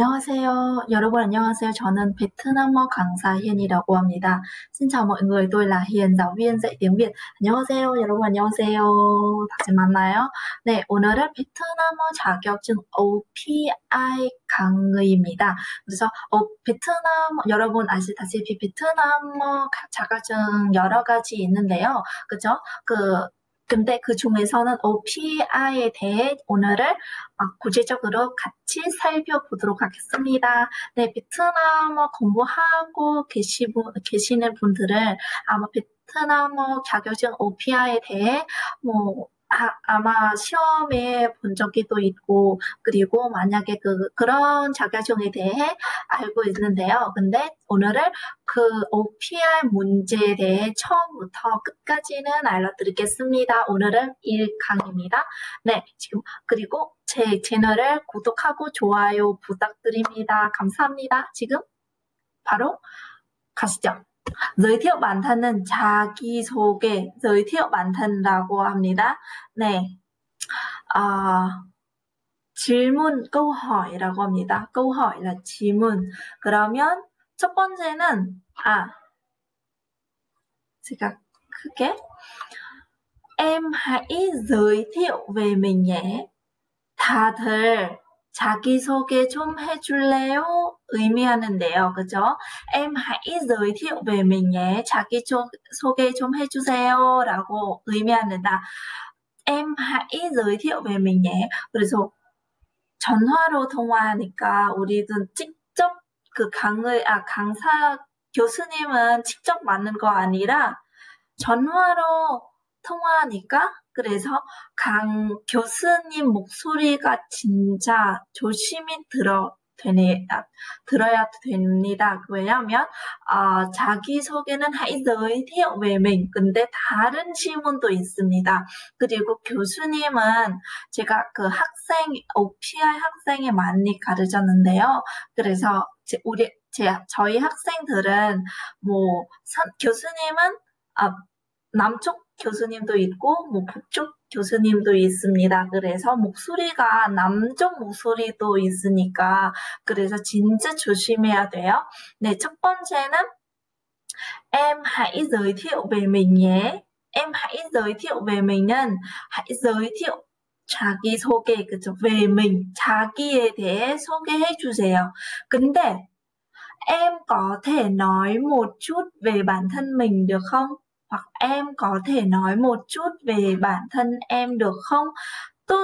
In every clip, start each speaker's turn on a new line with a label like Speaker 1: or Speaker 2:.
Speaker 1: 안녕하세요. 여러분 안녕하세요. 저는 베트남어 강사 Hien이라고 합니다. Xin chào mọi người, tôi. 안녕하세요. 여러분 안녕하세요. 다시 만나요. 네, 오늘은 베트남어 자격증 OPI 강의입니다. 그래서 어, 베트남 여러분 아시다시피 베트남어 자격증 여러 가지 있는데요. 그죠? 그 근데 그 중에서는 OPI에 대해 오늘은 구체적으로 같이 살펴보도록 하겠습니다. 네, 베트남어 공부하고 계시부, 계시는 분들은 아마 베트남어 자격증 OPI에 대해 뭐 아, 마 시험에 본 적이도 있고 그리고 만약에 그 그런 자격증에 대해 알고 있는데요. 근데 오늘은 그 OPR 문제에 대해 처음부터 끝까지는 알려드리겠습니다. 오늘은 1강입니다. 네, 지금 그리고 제 채널을 구독하고 좋아요 부탁드립니다. 감사합니다. 지금 바로 가시죠. Giới thiệu bản thân 자기소개, giới thiệu bản thân 라고 합니다. 네. 아, 질문, câu hỏi,라고 합니다. câu hỏi là 질문. 그러면 첫 번째는 아, 제가 크게 Em hãy giới thiệu về mình nhé. 다들 자기소개 좀 해줄래요? 의미하는데요. 그죠? Em giới thiệu về mình nhé. 자기소개 좀 해주세요. 라고 의미합니다. Em giới thiệu về mình nhé. 그래서 전화로 통화하니까 우리는 직접 그 강의, 아, 강사, 교수님은 직접 맞는 거 아니라 전화로 통화하니까 그래서 강 교수님 목소리가 진짜 조심히 들어 되네, 아, 들어야 됩니다. 왜냐하면 아, 자기소개는 하이giới thiệu về mình. 근데 다른 질문도 있습니다. 그리고 교수님은 제가 그 학생, OPI 학생에 많이 가르쳤는데요. 그래서 제, 우리 제, 저희 학생들은 뭐 선, 교수님은 아, 남쪽 교수님도 있고 뭐 북쪽 교수님도 있습니다. 그래서 목소리가 남쪽 목소리도 있으니까 그래서 진짜 조심해야 돼요. 네, 첫 번째는 em hãy giới thiệu về mình nhé. Em hãy giới thiệu về mình,은 hãy giới thiệu 자기 소개 그죠? về mình 자기에 대해 소개해 주세요. 근데 em có thể nói một chút về bản thân mình được không? Hoặc em có thể nói một chút về bản thân em được không? 또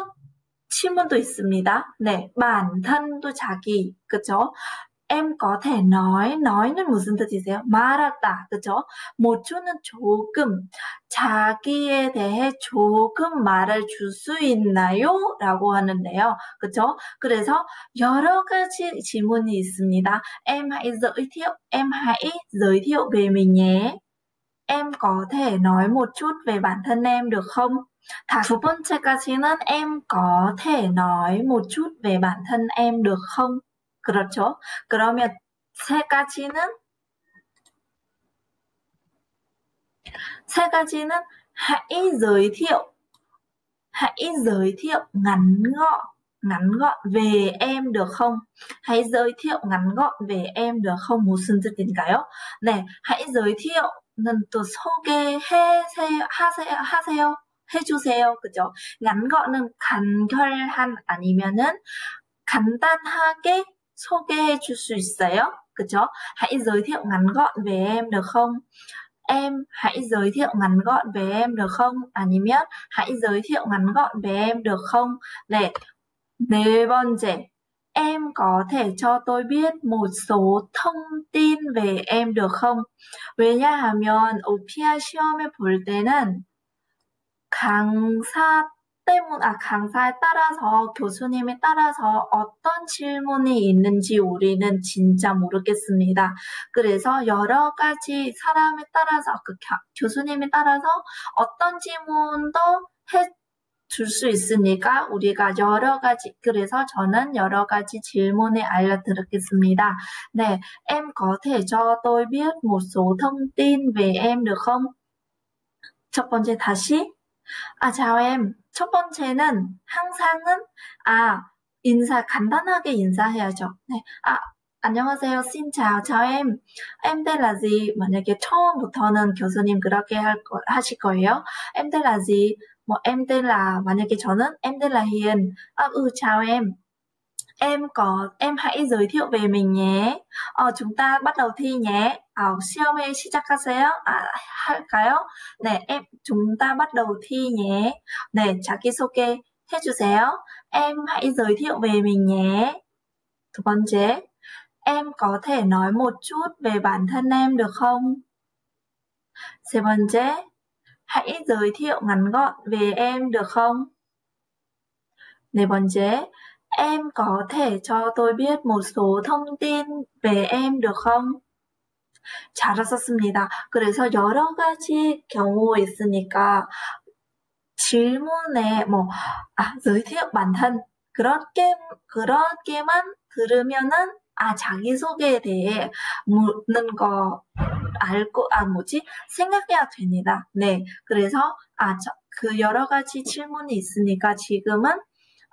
Speaker 1: 질문도 있습니다. 네, bản thân 도 자기, 그죠? em có thể nói, nói 는 무슨 뜻이세요? 말하다, 그죠? một chút 는 조금, 자기에 대해 조금 말을 줄 수 있나요? 라고 하는데요. 그죠? 그래서 여러 가지 질문이 있습니다. em hãy giới thiệu, em hãy giới thiệu về mình nhé. Em có thể nói một chút về bản thân em được không? 두 번째까지는 em có thể nói một chút về bản thân em được không? 그렇죠? 그러면 세 가지는 세 가지는 hãy giới thiệu hãy giới thiệu ngắn gọn ngắn gọn về em được không? Hãy giới thiệu ngắn gọn về em được không? 무슨 뜻인가요? 네, hãy giới thiệu 또 소개해 하세요, 하세요, 해주세요. 그죠? 난거는 간결한 아니면은 간단하게 소개해 줄 수 있어요. 그죠? Hãy giới thiệu ngắn gọn về em được không? Em hãy giới thiệu ngắn gọn về em được không? 아니면 hãy giới thiệu ngắn gọn về em được không? 네. 네 번째. Em có thể cho tôi biết một số thông tin về em được không? 왜냐하면 OPR 시험을 볼 때는 강사 때문, 아, 강사에 따라서, 교수님에 따라서 어떤 질문이 있는지 우리는 진짜 모르겠습니다. 그래서 여러 가지 사람에 따라서, 그 교수님에 따라서 어떤 질문도 해, 줄 수 있으니까 우리가 여러 가지 그래서 저는 여러 가지 질문을 알려드리겠습니다. 네, em có thể cho tôi biết một số thông tin về em được không? 첫 번째 다시 아, chào em. 첫 번째는 항상은 아, 인사, 간단하게 인사해야죠. 네. 아, 안녕하세요. 신차오. 저 em. Em tên là gì? 만약에 처음부터는 교수님 그렇게 할 거, 하실 거예요. Em tên là gì? 뭐 em tên là 만약에 저는 em tên là Hiền. À, ừ chào em. Em có em hãy giới thiệu về mình nhé. Ờ, chúng ta bắt đầu thi nhé. 아, 시험에 시작하세요? 아, 할까요? 네, em, chúng ta bắt đầu thi nhé. 네, 자기소개 해주세요. Em hãy giới thiệu về mình nhé. 두 번째, em có thể nói một chút về bản thân em được không? 세 번째, hãy giới thiệu ngắn gọn về em được không? 네 번째, em có thể cho tôi biết một số thông tin về em được không? 잘하셨습니다. 그래서 여러 가지 경우 있으니까 질문에 뭐, 아, giới thiệu bản thân 그렇게, 그렇게만 들으면은 아, 자기소개에 대해 묻는 거 알고, 아, 뭐지? 생각해야 됩니다. 네. 그래서, 아, 저, 그 여러 가지 질문이 있으니까 지금은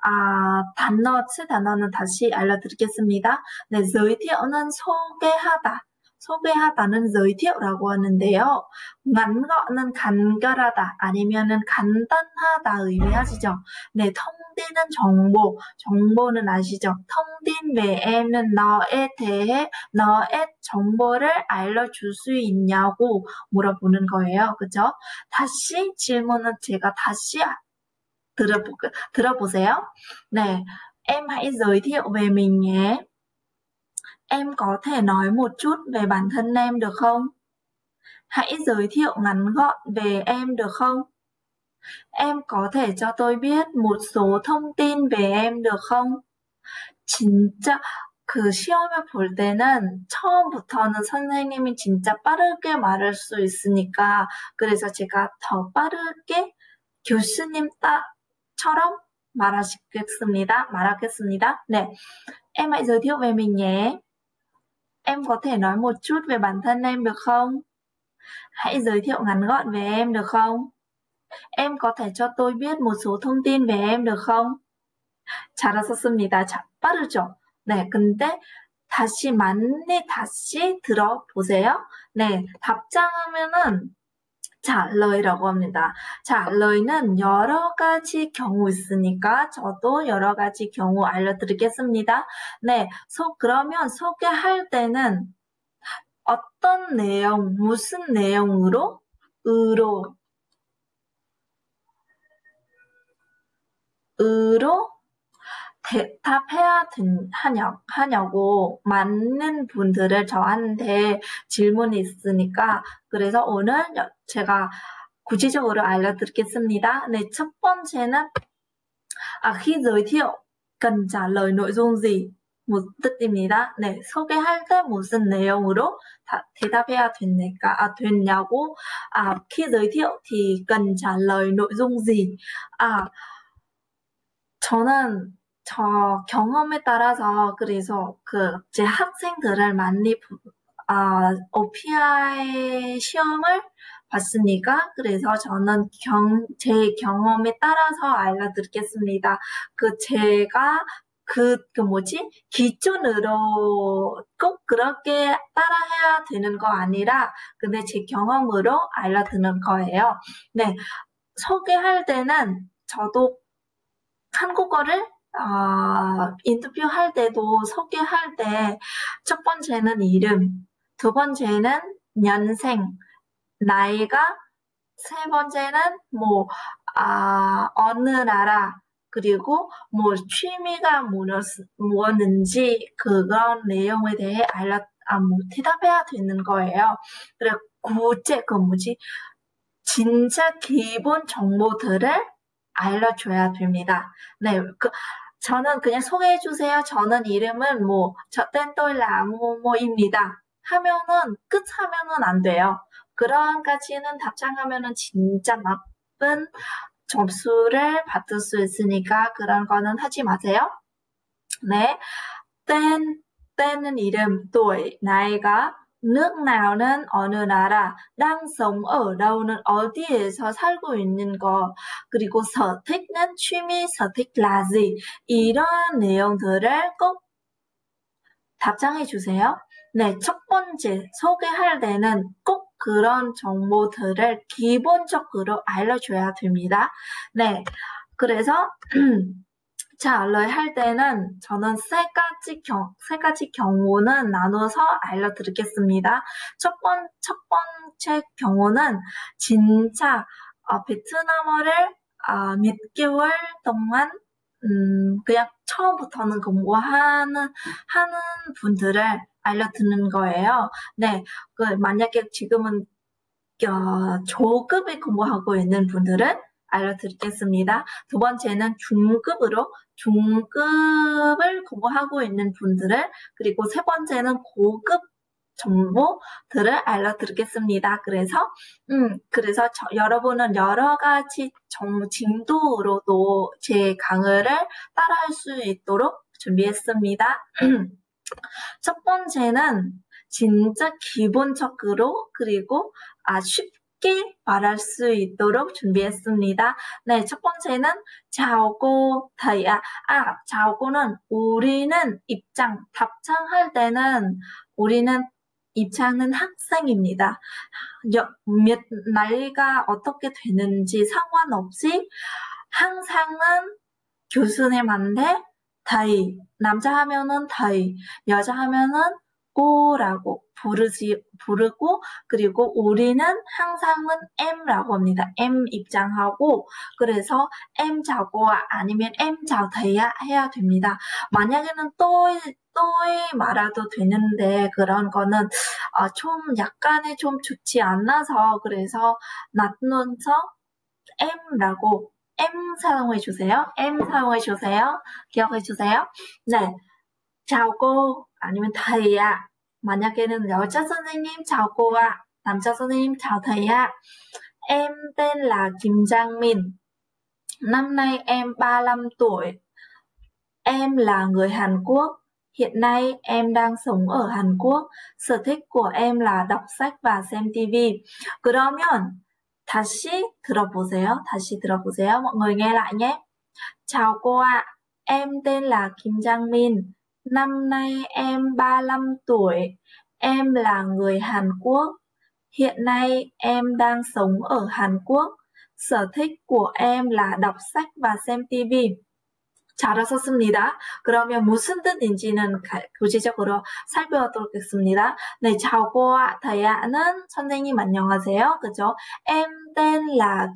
Speaker 1: 아, 단어, 치 단어는 다시 알려드리겠습니다. 네, giới thiệu 는 소개하다. 소개하다는 giới thiệu 라고 하는데요. ngắn gọn 은 간결하다 아니면은 간단하다 의미하시죠. 네, 통디는 정보, 정보는 아시죠? 통딘 외에는 너에 대해 너의 정보를 알려줄 수 있냐고 물어보는 거예요. 그죠? 다시 질문은 제가 다시 들어보, 들어보세요. 네, em hãy giới thiệu về mình nhé. Em có thể nói một chút về bản thân em được không? Hãy giới thiệu ngắn gọn về em được không? Em có thể cho tôi biết một số thông tin về em được không? 진짜 그 시험을 볼 때는 처음부터는 선생님이 진짜 빠르게 말할 수 있으니까 그래서 제가 더 빠르게 교수님 따처럼 말하겠습니다. 말하겠습니다. 네. Em hãy giới thiệu về mình nhé. Em có thể nói một chút về bản thân em được không? Hãy giới thiệu ngắn gọn về em được không? Em có thể cho tôi biết một số thông tin về em được không? 잘하셨습니다. 자, 빠르죠? 네, 근데 다시 많이 다시 들어보세요. 네, 답장하면은 잘러이라고 합니다. 잘러이는 여러 가지 경우 있으니까 저도 여러 가지 경우 알려드리겠습니다. 네, 소, 그러면 소개할 때는 어떤 내용, 무슨 내용으로, 으로, 으로 대답해야 하냐, 하냐고 많은 분들을 저한테 질문이 있으니까 그래서 오늘 제가 구체적으로 알려드리겠습니다. 네, 첫 번째는 아, khi giới thiệu cần trả lời nội dung gì? một 뜻입니다. 네, 소개할 때 무슨 내용으로 다, 대답해야 됩니까? 아, 됐냐고? 아, khi giới thiệu thì cần trả lời nội dung gì? 아, 저는 저 경험에 따라서 그래서 그 제 학생들을 많이 아, OPI 시험을 봤으니까 그래서 저는 경, 제 경험에 따라서 알려드리겠습니다. 그 제가 그, 그 뭐지? 기준으로 꼭 그렇게 따라해야 되는 거 아니라 근데 제 경험으로 알려드는 거예요. 네. 소개할 때는 저도 한국어를 어, 인터뷰할 때도 소개할 때 첫 번째는 이름, 두 번째는 년생, 나이가, 세 번째는 뭐, 아, 어느 나라, 그리고 뭐 취미가 무엇인지 그런 내용에 대해 알려, 아, 뭐 대답해야 되는 거예요. 그래, 구체, 그 뭐지? 진짜 기본 정보들을 알려줘야 됩니다. 네, 그, 저는 그냥 소개해 주세요. 저는 이름은 뭐, 저 땐또일라 뭐뭐입니다. 하면은, 끝 하면은 안 돼요. 그런까지는 답장하면은 진짜 나쁜 점수를 받을 수 있으니까 그런 거는 하지 마세요. 네. 땐, 땐은 이름, 또, 나이가, nước 나오는 어느 나라, đang sống ở đâu, 어디에서 살고 있는 거, 그리고 서택은 취미, 서택 là gì, 이런 내용들을 꼭 답장해 주세요. 네, 첫 번째 소개할 때는 꼭 그런 정보들을 기본적으로 알려줘야 됩니다. 네, 그래서 자, 할 때는 저는 세 가지 경, 세 가지 경우는 나눠서 알려드리겠습니다. 첫 번, 첫 번째 경우는 진짜 어, 베트남어를 어, 몇 개월 동안 음, 그냥 처음부터는 공부하는 하는 분들을 알려드리는 거예요. 네, 그 만약에 지금은 어, 조급에 공부하고 있는 분들은 알려드리겠습니다. 두 번째는 중급으로 중급을 공부하고 있는 분들을 그리고 세 번째는 고급 정보들을 알려드리겠습니다. 그래서 음 그래서 저, 여러분은 여러 가지 정 진도로도 제 강의를 따라할 수 있도록 준비했습니다. 첫 번째는 진짜 기본적으로 그리고 아 쉽게 쉽게 말할 수 있도록 준비했습니다. 네, 첫 번째는 자오고 다이아. 아, 자오고는 우리는 입장, 답장할 때는 우리는 입장은 학생입니다. 몇 나이가 어떻게 되는지 상관없이 항상은 교수님한테 다이, 남자 하면은 다이, 여자 하면은 꼬라고 부르지, 부르고, 그리고 우리는 항상은 M라고 합니다. M 입장하고, 그래서 M 자고 아니면 M 자돼야 해야 됩니다. 만약에는 또, 또이 말아도 되는데, 그런 거는, 어, 좀 약간의 좀 좋지 않아서, 그래서 나누어서 M라고 M 사용해 주세요. M 사용해 주세요. 기억해 주세요. 네. 자고 아니면 다이야. 만약에는 여자 선생님 자고와 남자 선생님 chào thầy ạ. Em tên là Kim Giang Min. Năm nay em 35 tuổi. Em là người Hàn Quốc. Hiện nay em đang sống ở Hàn Quốc. Sở thích của em là đọc sách và xem TV. 그러면 다시 들어보세요. 다시 들어보세요. Mọi người nghe lại nhé. Chào cô ạ. Em tên là Kim Giang Min. Năm nay em 35 tuổi, em là người Hàn Quốc. Hiện nay em đang sống ở Hàn Quốc. Sở thích của em là đọc sách và xem TV. 잘하셨습니다. 그러면 무슨 뜻인지는 구체적으로 살펴보도록 하겠습니다. 네, 자고와 다야는 선생님 안녕하세요. 그죠? Là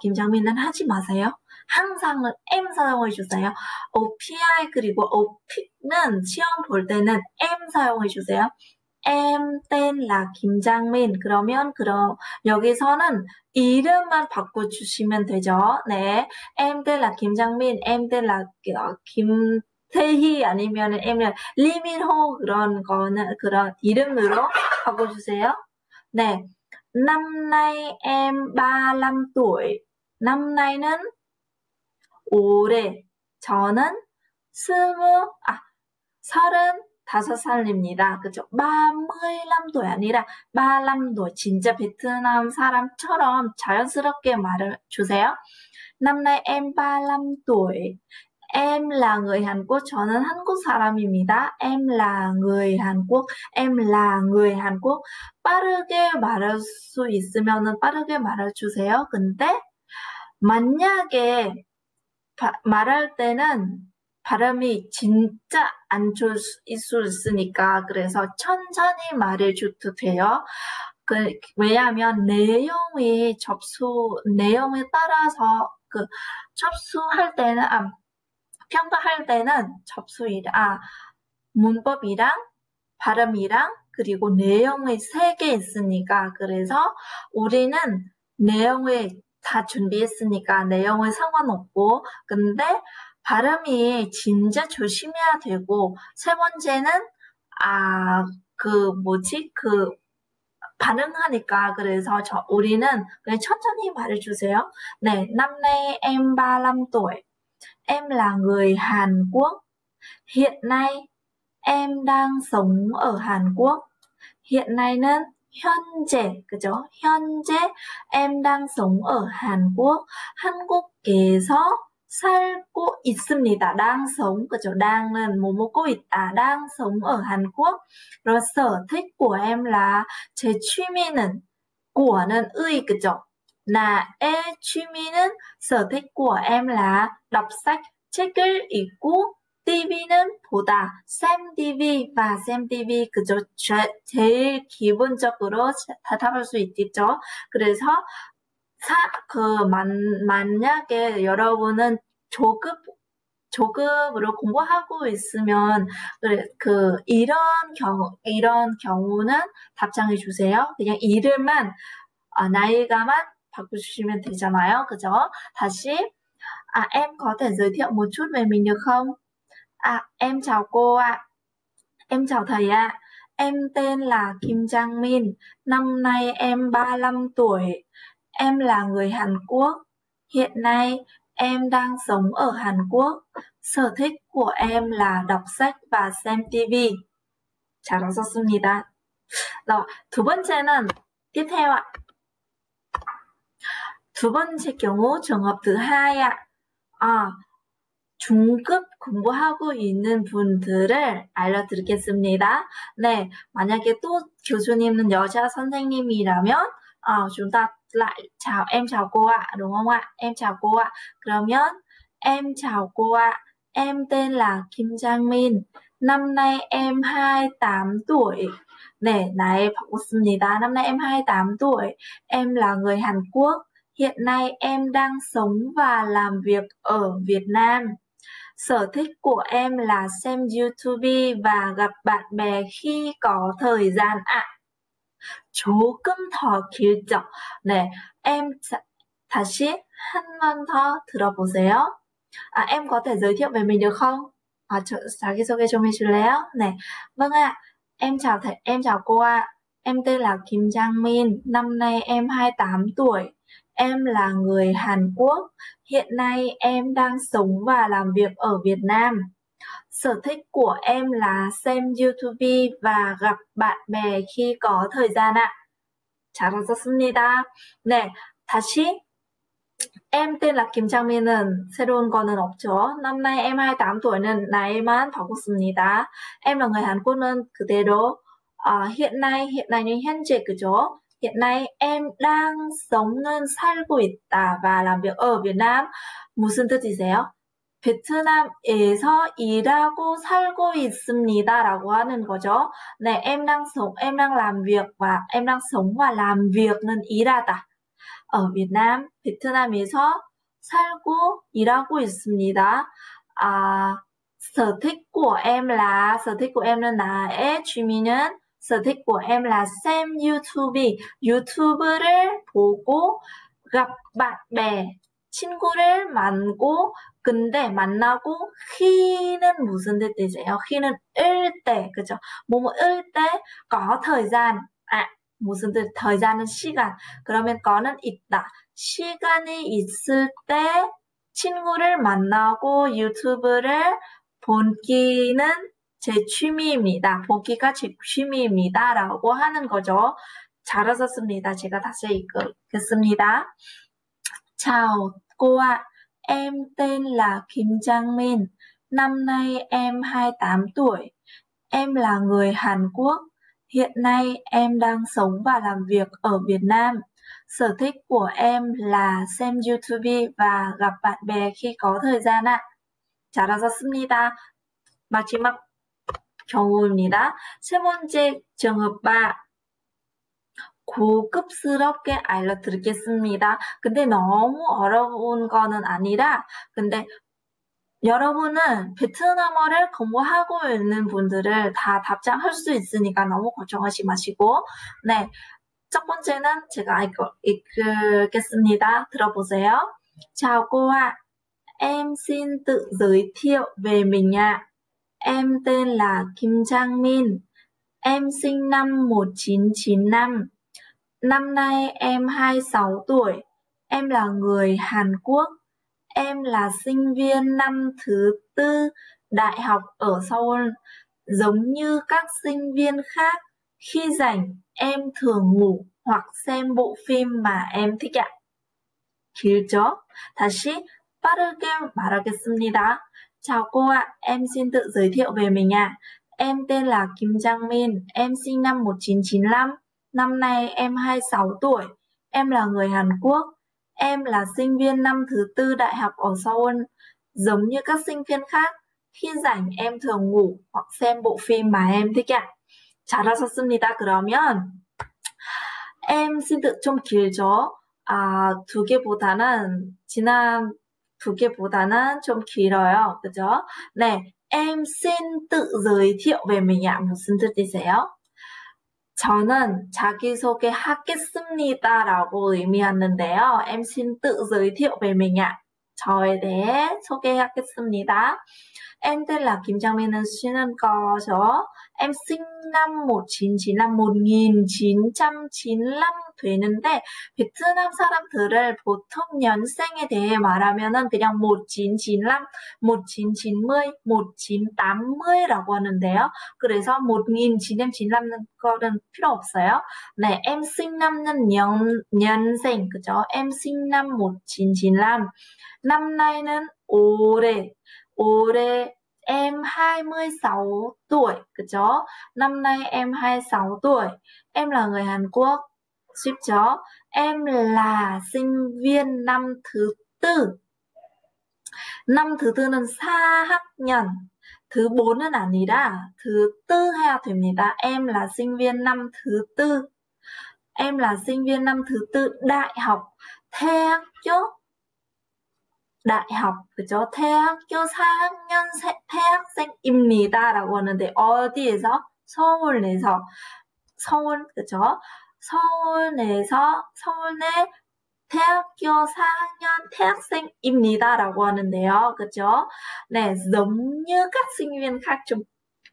Speaker 1: Kim Jang Min은 하지 마세요. 항상 M 사용해 주세요. OPI 그리고 OP는 시험 볼 때는 M 사용해 주세요. M 땐라 김장민 그러면 그럼 여기서는 이름만 바꿔 주시면 되죠. 네, M 땐라 김장민, M 땐라 어, 김태희 아니면 M 리민호 그런 거는 그런 이름으로 바꿔주세요. 네, năm nay em 35 tuổi. năm nay는 올해 저는 스무 아 서른 다섯 살입니다. 그죠? 35도 아니라 35도 진짜 베트남 사람처럼 자연스럽게 말을 주세요. Năm nay em 35 tuổi. 저는 한국 사람입니다. Em là người Hàn. Em là. 빠르게 말할 수 있으면 빠르게 말해주세요. 근데 만약에 바, 말할 때는 발음이 진짜 안 좋을 수 있으니까 그래서 천천히 말해줘도 돼요. 그, 왜냐하면 내용이 접수 내용에 따라서 그 접수할 때는 아, 평가할 때는 접수이랑 아, 문법이랑 발음이랑 그리고 내용이 세개 있으니까 그래서 우리는 내용을 다 준비했으니까 내용은 상관없고 근데 발음이 진짜 조심해야 되고 세 번째는 아 그 뭐지 그 반응하니까 그래서 저 우리는 그냥 천천히 말해주세요. 네, năm nay em 35 tuổi. Em là người Hàn Quốc. Hiện nay em đang sống ở Hàn Quốc. hiện nay는 현재, 그죠? 현재 ở Hàn Quốc. 한국에서 살고 있습니다. sống, 그죠? đang 뭐 먹고 있다. sở thích của em là 제 취미는 của 는 의, 그죠? 나의 취미는 là đọc sách, 책을 읽고 TV는 보다, xem TV và xem TV 제, 제일 기본적으로 대답할 수 있겠죠. 그래서 사, 그 만, 만약에 여러분은 조급 조급으로 공부하고 있으면 그래 그 이런 경우 이런 경우는 답장해 주세요. 그냥 이름만 아, 나이가만 바꾸시면 되잖아요. 그죠? 다시 à em có thiệu một chút về mình được không? À, em chào cô ạ. Em chào thầy ạ. Em tên là Kim Trang Min. Năm nay em 35 tuổi. Em là người Hàn Quốc. Hiện nay em đang sống ở Hàn Quốc. Sở thích của em là đọc sách và xem TV. 잘하셨습니다. rồi, 두 번째는 tiếp theo ạ. 두 번째 경우 trường thứ hai ạ. 아, 중급 공부하고 있는 분들을 알려드리겠습니다. 네, 만약에 또 교수님은 여자 선생님이라면 어, đúng không ạ? Em chào cô ạ. 그러면 là Kim Jang Min. Năm nay em 28 tuổi. 네, 나이 바꿨습니다. 28 tuổi. Em là người Hàn Quốc. Hiện nay em đang sống và làm việc ở Việt Nam. Sở thích của em là xem YouTube và gặp bạn bè khi có thời gian ạ. À, 조금 더 길죠? 네, em 다시 한 번 더 들어보세요. À, em có thể giới thiệu về mình được không? À, 자기소개 좀 해줄래요? 네, vâng ạ. Em chào thầy, em chào cô ạ. Em tên là Kim Trang Min, năm nay em 28 tuổi. Em là người Hàn Quốc. Hiện nay em đang sống và làm việc ở Việt Nam. Sở thích của em là xem YouTube và gặp bạn bè khi có thời gian ạ. 잘하셨습니다. 네, 다시 em tên là Kim Trang-min은 새로운 거는 없죠. năm nay em 28 tuổi nên 나이만 바꿨습니다. Em là người Hàn Quốc nên 그대로 아, hiện nay, hiện nay như 현재 그죠? Hiện nay em đang sống,는 살고 있다 và làm việc ở Việt Nam. 무슨 뜻이세요? 베트남에서 일하고 살고 있습니다. 라고 하는 거죠. 네, em đang sống, em đang làm việc và em đang sống và làm việc,는 일하다. ở Việt Nam, 베트남에서 살고 일하고 있습니다. 아, sở thích của em là sở thích của em là 나의 취미는 sở thích của em là xem YouTube. YouTube를 보고 gặp bạn bè, 친구를 만고 근데 만나고 khi는 무슨 뜻이세요? khi는 을 때, 그죠? 뭐뭐 을때 có thời gian. 아, 무슨 뜻? thời gian 시간. 그러면 거는 있다. 시간이 있을 때 친구를 만나고 유튜브를 본기는 제 취미입니다. 보기가 제 취미입니다. 라고 하는 거죠. 잘하셨습니다. 제가 다시 읽겠습니다. Chào cô ạ, em tên là Kim Jang Min. Năm nay em 28 tuổi. Em là người Hàn Quốc. Hiện nay em đang sống và làm việc ở Việt Nam. Sở thích của em là xem YouTube và gặp bạn bè khi có thời gian ạ. 잘하셨습니다. 마지막 경우입니다. 세 번째 정읍바 고급스럽게 알려드리겠습니다. 근데 너무 어려운 거는 아니라 근데 여러분은 베트남어를 공부하고 있는 분들을 다 답장할 수 있으니까 너무 걱정하지 마시고 네. 첫 번째는 제가 읽, 읽겠습니다. 들어보세요. Chào. Em xin tự giới thiệu về mình ạ. Em tên là Kim Trang Min. Em sinh năm 1995. Năm nay em 26 tuổi. Em là người Hàn Quốc. Em là sinh viên năm thứ tư đại học ở Seoul. giống như các sinh viên khác khi rảnh em thường ngủ hoặc xem bộ phim mà em thích ạ. 길죠? 다시 빠르게 말하겠습니다. Chào cô ạ, em xin tự giới thiệu về mình ạ. Em tên là Kim Giang Min, em sinh năm 1995, năm nay em 26 tuổi. Em là người Hàn Quốc. Em là sinh viên năm thứ tư đại học ở Seoul. Giống như các sinh viên khác, khi rảnh em thường ngủ hoặc xem bộ phim mà em thích ạ. 잘하셨습니다. 그러면 em xin tự 좀 길죠? 아, 두 개보다는 지난 두 개보다는 좀 길어요. 그죠? 네, em xin tự giới thiệu về mình ạ. 무슨 뜻이세요? 저는 자기소개 하겠습니다 라고 의미하는데요. em xin tự giới thiệu về mình ạ. 저에 대해 소개하겠습니다. Em tên là Kim Trang Minh 씨는 거죠. Em sinh năm 1995, 1995 되는데 베트남 사람들을 보통 연생에 대해 말하면은 그냥 1995, 1990, 1980라고 하는데요. 그래서 1995는 거는 필요 없어요. 네, sinh năm 년, 년생, 그죠? em sinh năm 1995. năm nay 는 올해 올해 em 26 tuổi, 그죠? Năm nay em 26 tuổi. Em là người Hàn Quốc. Ship chó. Em là sinh viên năm thứ tư. năm thứ tư 는 4학년. thứ 4은 아니라 thứ tư 해야 됩니다. Em là sinh viên năm thứ tư. Em là sinh viên năm thứ tư đại học. 대학교 đại học 그죠? 대학교 4학년 대학생입니다 라고 하는데 어디에서? 서울 내서 서울 그죠? 서울 내서 서울 내 대학교 4학년 대학생입니다 라고 하는데요. 그죠? 네, giống như các sinh viên khác 좀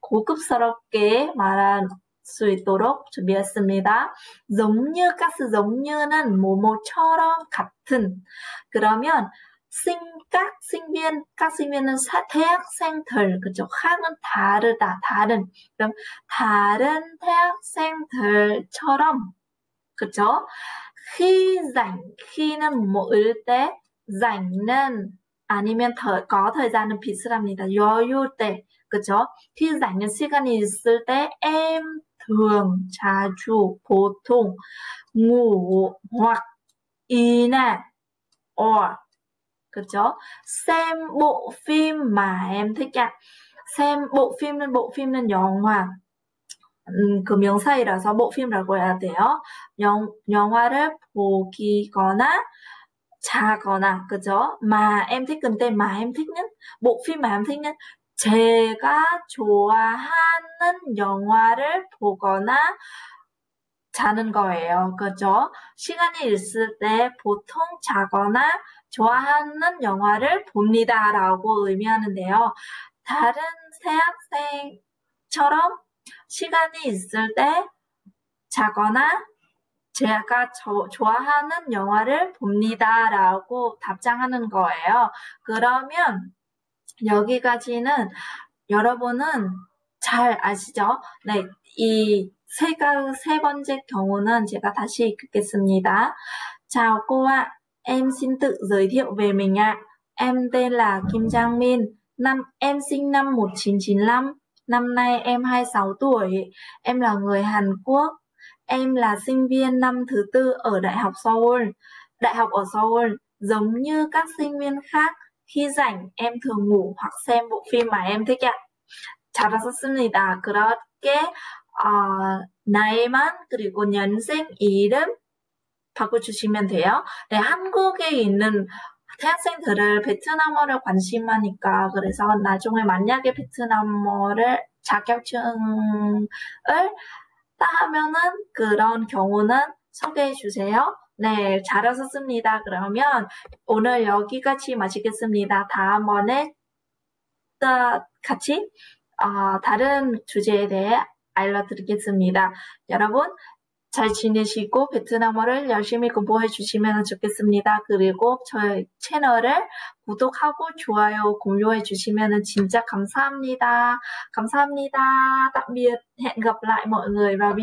Speaker 1: 고급스럽게 말할 수 있도록 준비했습니다. giống ñ는 뭐뭐처럼 같은 그러면 생, 각 생viên, 각 사, 대학생들, 그죠? 학은 다르다, 다른. 그럼 다른 대학생들처럼, 그죠? khi rảnh, khi는 뭐일 때, rảnh 는 아니면 더, có thời gian 비슷합니다. 여유 때, 그죠? khi rảnh 시간이 있을 때, em thường, 자주, 보통, ngủ hoặc 이나, or 그죠? xem bộ phim mà em thích ạ. xem bộ phim 는 bộ phim 는 영화. 음, 그 명사이라서 bộ phim이라고 해야 돼요. 영, 영화를 보기거나 자거나 그죠? mà em thích 근데 mà em thích 는 bộ phim mà em thích 는 제가 좋아하는 영화를 보거나 자는 거예요. 그죠? 시간이 있을 때 보통 자거나 좋아하는 영화를 봅니다. 라고 의미하는데요. 다른 대학생처럼 시간이 있을 때 자거나 제가 저, 좋아하는 영화를 봅니다. 라고 답장하는 거예요. 그러면 여기까지는 여러분은 잘 아시죠? 네, 이 세, 세 번째 경우는 제가 다시 읽겠습니다. 자, 꼬와 Em xin tự giới thiệu về mình ạ. Em tên là Kim Giang Min, năm em sinh năm 1995, năm nay em 26 tuổi, em là người Hàn Quốc. Em là sinh viên năm thứ tư ở Đại học Seoul. Đại học ở Seoul giống như các sinh viên khác, khi rảnh em thường ngủ hoặc xem bộ phim mà em thích ạ. 잘하셨습니다. 그렇게 어, 나이만 그리고 연생 이름 바꿔주시면 돼요. 네, 한국에 있는 대학생들을 베트남어를 관심하니까 그래서 나중에 만약에 베트남어를 자격증을 따하면은 그런 경우는 소개해 주세요. 네, 잘하셨습니다. 그러면 오늘 여기까지 마치겠습니다. 다음번에 또 같이 어, 다른 주제에 대해 알려드리겠습니다. 여러분 잘 지내시고 베트남어를 열심히 공부해 주시면 좋겠습니다. 그리고 저희 채널을 구독하고 좋아요, 공유해 주시면 진짜 감사합니다. 감사합니다. Tạm biệt. Hẹn gặp lại mọi người vào.